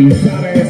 Pizarres.